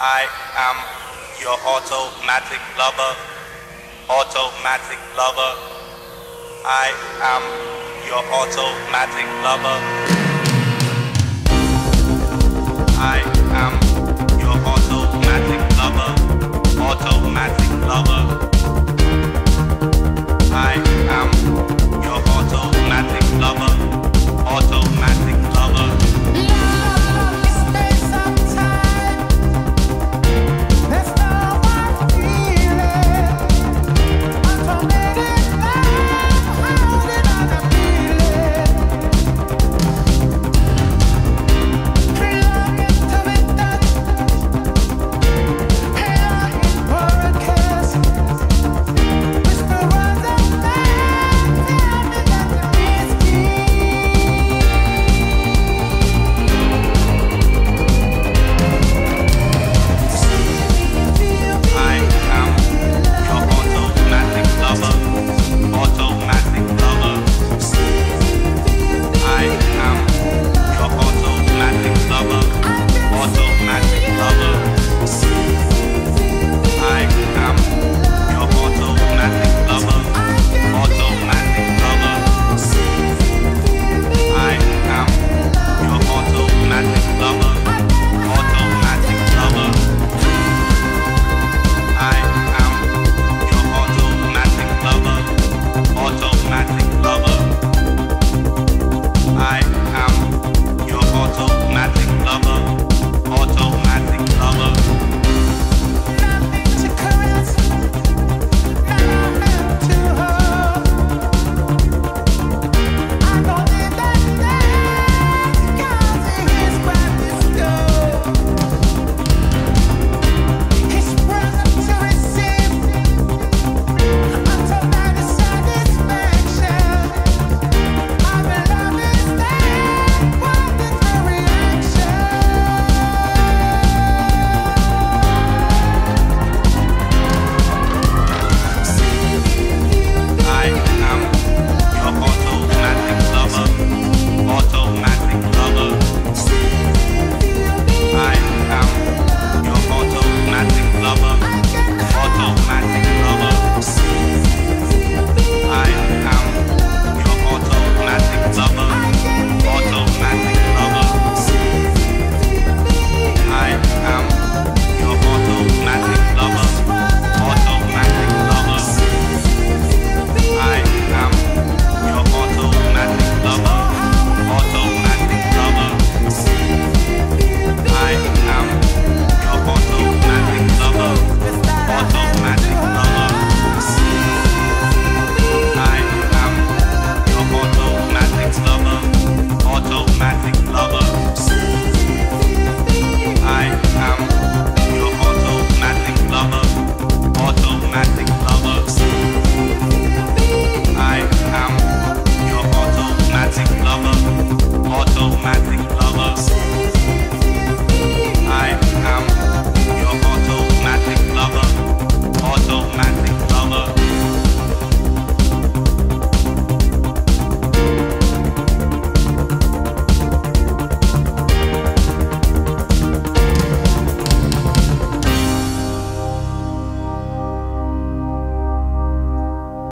I am your automatic lover. Automatic lover. I am your automatic lover.